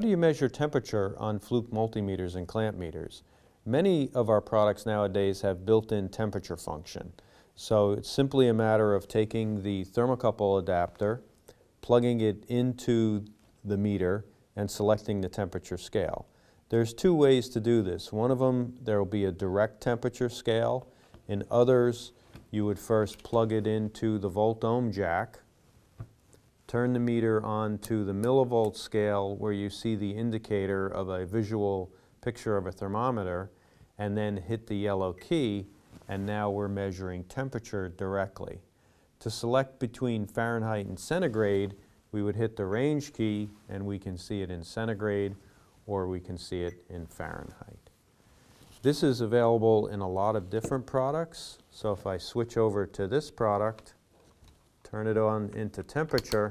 do you measure temperature on Fluke multimeters and clamp meters? Many of our products nowadays have built-in temperature function. So it's simply a matter of taking the thermocouple adapter, plugging it into the meter, and selecting the temperature scale. There's two ways to do this. One of them, there will be a direct temperature scale. In others, you would first plug it into the volt ohm jack, turn the meter on to the millivolt scale where you see the indicator of a visual picture of a thermometer, and then hit the yellow key, and now we're measuring temperature directly. To select between Fahrenheit and centigrade, we would hit the range key and we can see it in centigrade or we can see it in Fahrenheit. This is available in a lot of different products. So if I switch over to this product, turn it on into temperature,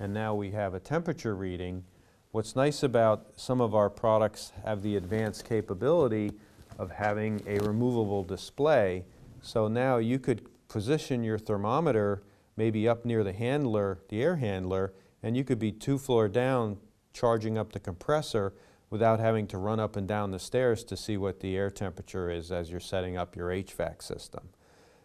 and now we have a temperature reading. What's nice about some of our products have the advanced capability of having a removable display. So now you could position your thermometer maybe up near the handler, the air handler, and you could be two floor down charging up the compressor without having to run up and down the stairs to see what the air temperature is as you're setting up your HVAC system.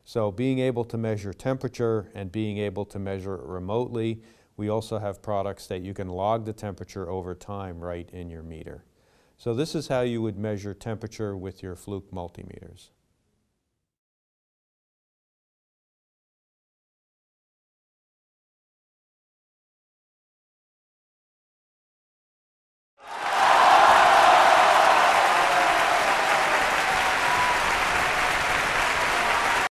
So being able to measure temperature and being able to measure it remotely, we also have products that you can log the temperature over time right in your meter. So this is how you would measure temperature with your Fluke multimeters.